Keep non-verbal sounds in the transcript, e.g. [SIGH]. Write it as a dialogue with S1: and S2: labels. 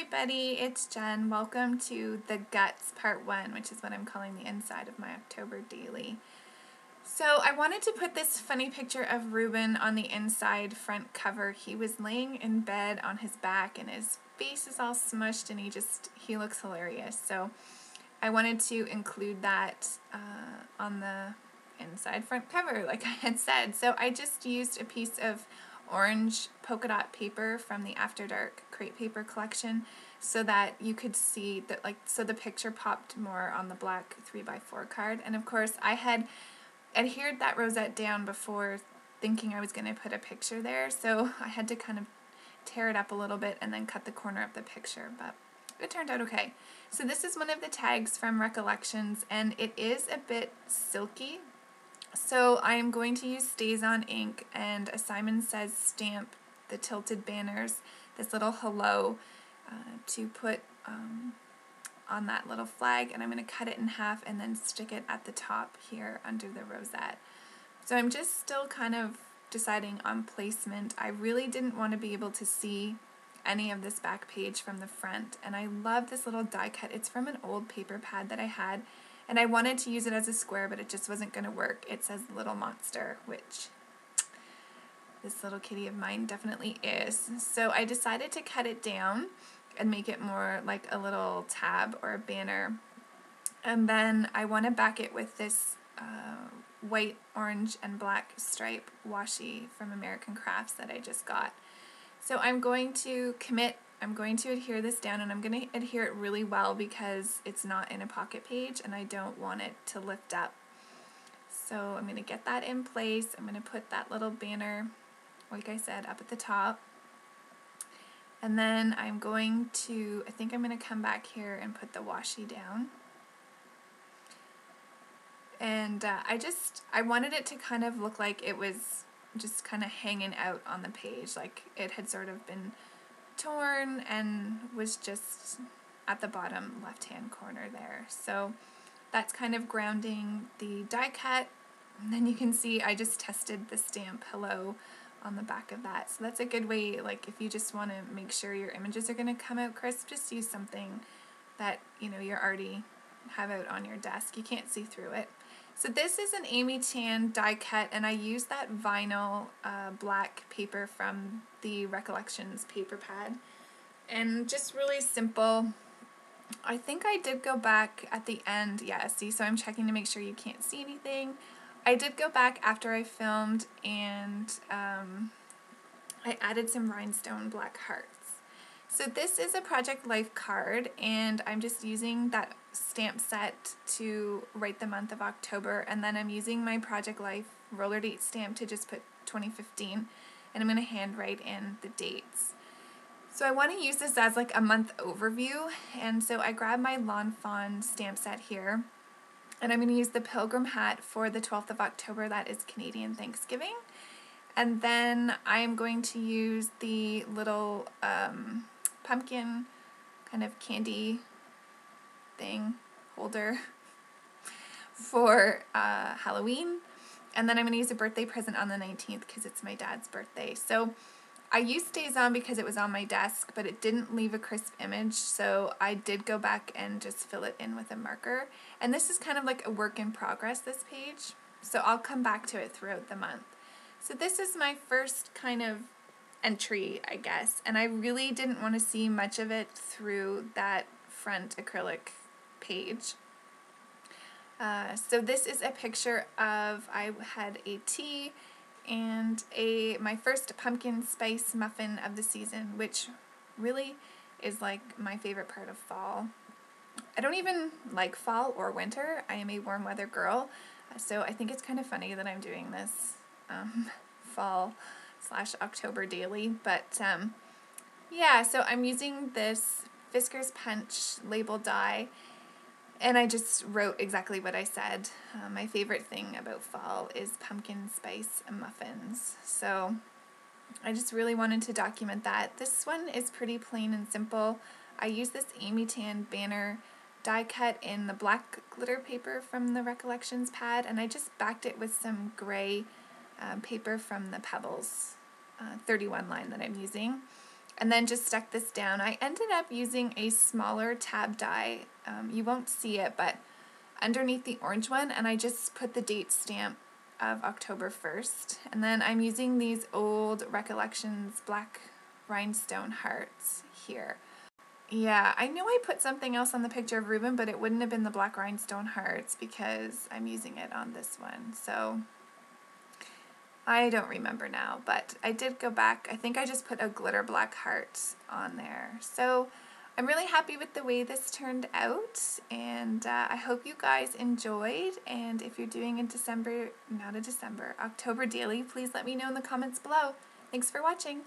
S1: everybody, it's Jen. Welcome to the Guts Part 1, which is what I'm calling the inside of my October daily. So I wanted to put this funny picture of Ruben on the inside front cover. He was laying in bed on his back and his face is all smushed and he just, he looks hilarious. So I wanted to include that uh, on the inside front cover like [LAUGHS] I had said. So I just used a piece of orange polka dot paper from the After Dark Crate Paper collection so that you could see that like so the picture popped more on the black 3x4 card and of course I had adhered that rosette down before thinking I was going to put a picture there so I had to kind of tear it up a little bit and then cut the corner of the picture but it turned out okay. So this is one of the tags from Recollections and it is a bit silky so I am going to use StazOn ink and a Simon Says stamp, the tilted banners, this little hello uh, to put um, on that little flag and I'm going to cut it in half and then stick it at the top here under the rosette. So I'm just still kind of deciding on placement. I really didn't want to be able to see any of this back page from the front and I love this little die cut. It's from an old paper pad that I had and I wanted to use it as a square, but it just wasn't going to work. It says Little Monster, which this little kitty of mine definitely is. So I decided to cut it down and make it more like a little tab or a banner. And then I want to back it with this uh, white, orange, and black stripe washi from American Crafts that I just got. So I'm going to commit I'm going to adhere this down and I'm going to adhere it really well because it's not in a pocket page and I don't want it to lift up. So I'm going to get that in place. I'm going to put that little banner, like I said, up at the top. And then I'm going to, I think I'm going to come back here and put the washi down. And uh, I just, I wanted it to kind of look like it was just kind of hanging out on the page, like it had sort of been torn and was just at the bottom left hand corner there. So that's kind of grounding the die cut. And then you can see I just tested the stamp hello on the back of that. So that's a good way, like if you just want to make sure your images are going to come out crisp, just use something that, you know, you're already have out on your desk. You can't see through it. So this is an Amy Tan die cut and I used that vinyl uh, black paper from the Recollections paper pad and just really simple. I think I did go back at the end, yeah, see, so I'm checking to make sure you can't see anything. I did go back after I filmed and um, I added some rhinestone black hearts. So this is a Project Life card and I'm just using that stamp set to write the month of October and then I'm using my Project Life roller date stamp to just put 2015 and I'm going to handwrite in the dates. So I want to use this as like a month overview and so I grabbed my Lawn Fawn stamp set here and I'm going to use the Pilgrim hat for the 12th of October, that is Canadian Thanksgiving. And then I'm going to use the little um, pumpkin kind of candy thing holder [LAUGHS] for uh, Halloween. And then I'm going to use a birthday present on the 19th because it's my dad's birthday. So I used StazOn because it was on my desk, but it didn't leave a crisp image, so I did go back and just fill it in with a marker. And this is kind of like a work in progress, this page, so I'll come back to it throughout the month. So this is my first kind of entry, I guess. And I really didn't want to see much of it through that front acrylic page. Uh, so this is a picture of, I had a tea and a my first pumpkin spice muffin of the season, which really is like my favorite part of fall. I don't even like fall or winter. I am a warm weather girl, so I think it's kind of funny that I'm doing this um, [LAUGHS] fall slash October daily. But um, yeah, so I'm using this Fiskars Punch label die and I just wrote exactly what I said. Uh, my favorite thing about fall is pumpkin spice muffins. So I just really wanted to document that. This one is pretty plain and simple. I use this Amy Tan banner die cut in the black glitter paper from the Recollections pad and I just backed it with some gray um, paper from the Pebbles uh, 31 line that I'm using. and then just stuck this down. I ended up using a smaller tab die. Um, you won't see it, but underneath the orange one, and I just put the date stamp of October 1st. And then I'm using these old Recollections black rhinestone hearts here. Yeah, I knew I put something else on the picture of Ruben, but it wouldn't have been the black rhinestone hearts because I'm using it on this one. So I don't remember now, but I did go back. I think I just put a glitter black heart on there. So I'm really happy with the way this turned out, and uh, I hope you guys enjoyed. And if you're doing a December, not a December, October daily, please let me know in the comments below. Thanks for watching.